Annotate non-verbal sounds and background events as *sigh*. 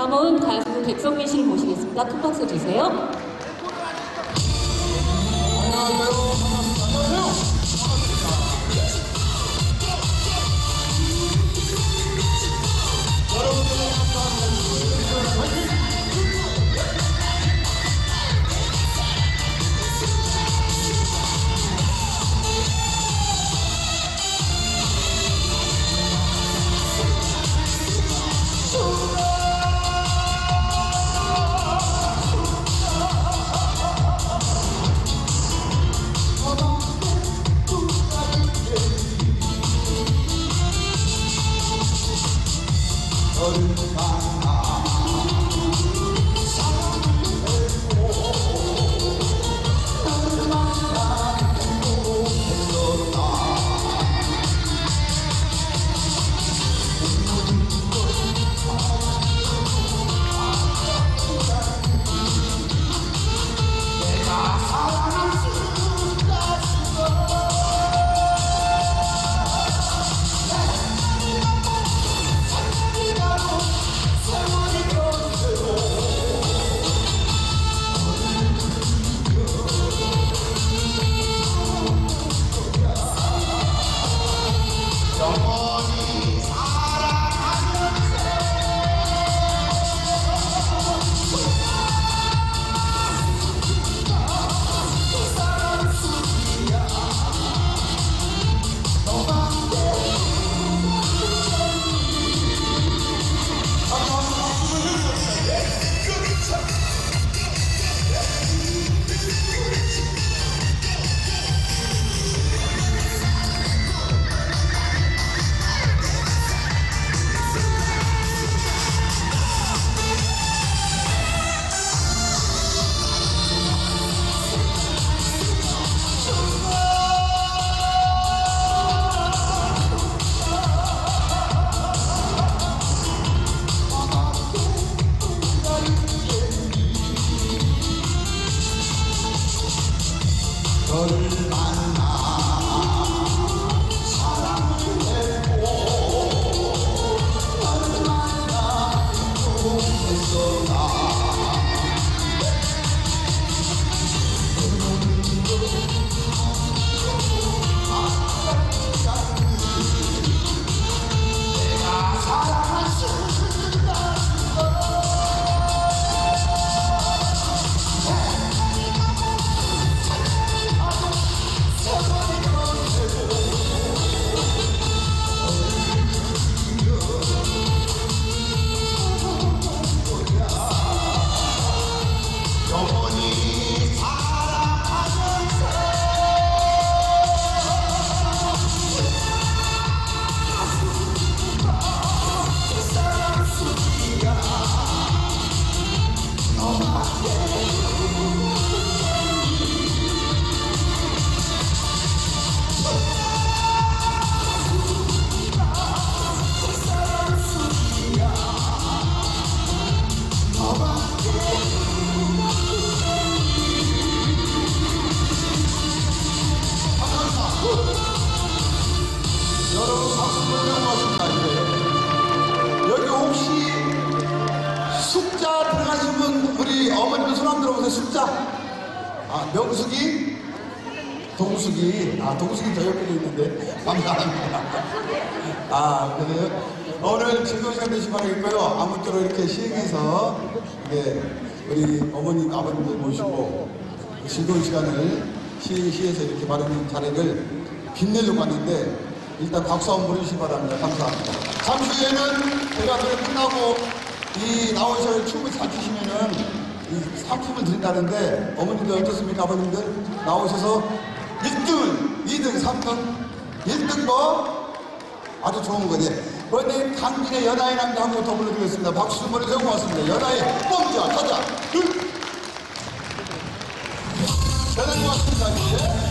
다음은 가수 백성민 씨를 모시겠습니다. 큰 박수 주세요. 안녕하세요. 너를 행복 손한 들어보세요. 숙자. 아 명숙이, 동숙이. 아 동숙이 저 옆에 있는데 *laughs* 감사합니다. 아 그래요? 오늘 즐거운 시간 되시기 바라겠고요. 아무쪼록 이렇게 시행해서 네, 우리 어머님 아버님들 모시고 즐거운 시간을 시, 시에서 이렇게 마련한 자리를 빛내려고 하는데 일단 박수 한번 보내주시기 바랍니다. 감사합니다. 잠시 후에는 제가 노래 끝나고 이 나오셔서 춤을 잘 추시면은 이 상품을 드린다는데 어머님들 어떻습니까? 아버님들 나오셔서 1등, 2등, 3등, 1등 뭐 아주 좋은 거지. 그런데 강진의 연하의 남자 한 번 더 불러드리겠습니다. 박수 좀 보내주고 고맙습니다. 연하의 뽕자, 가자, 둘. 대단히 고맙습니다. 이제.